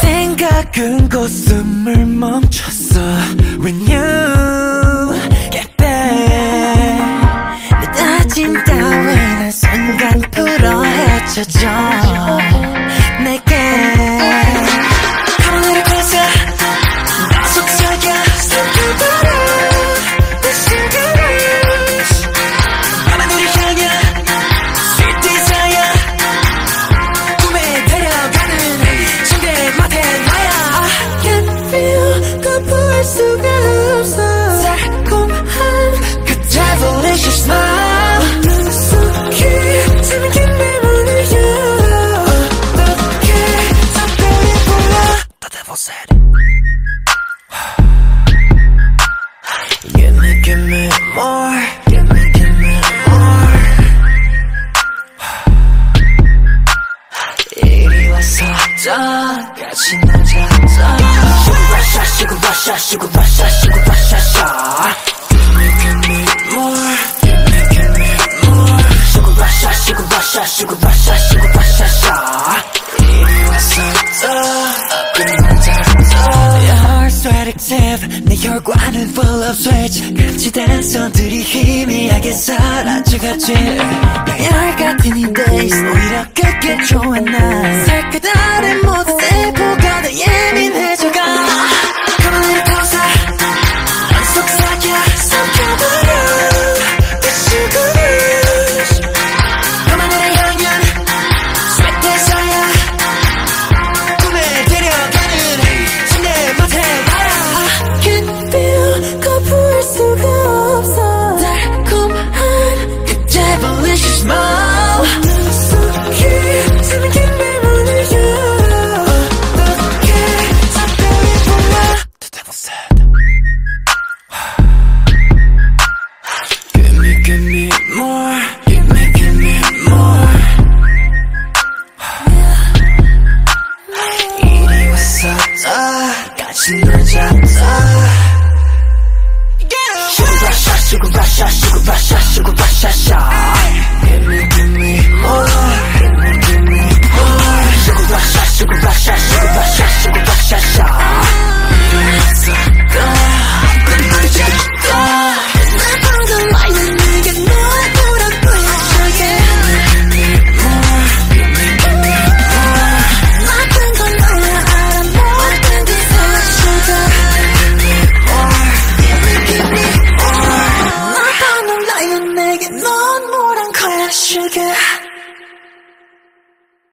생각은 곧 숨을 멈췄어 When you get back 내 다짐 따윈 순간 풀어 헤쳐져 수가 없어 달콤한 그 devilish smile 눈 속에 잠긴 내 문을 열어 어떻게 작별이 보여 The devil said Give me, give me more Give me, give me more 이리 와서 더 같이 놀자 내 혈관은 full of switch 감지된 손들이 희미하게 사라져가지. 열 같은 이 days 오히려 그게 좋아 난 devilish smile 눈 속에 잠긴 내 문을 열어 어떻게 작별이 보여 The devil said Give me, give me more Give me, give me more 이리 와서 더 같이 놀자 더 Sugar Russia, Sugar Russia, Sugar Russia, Sugar Russia, 그게 넌 뭐란 거야 sugar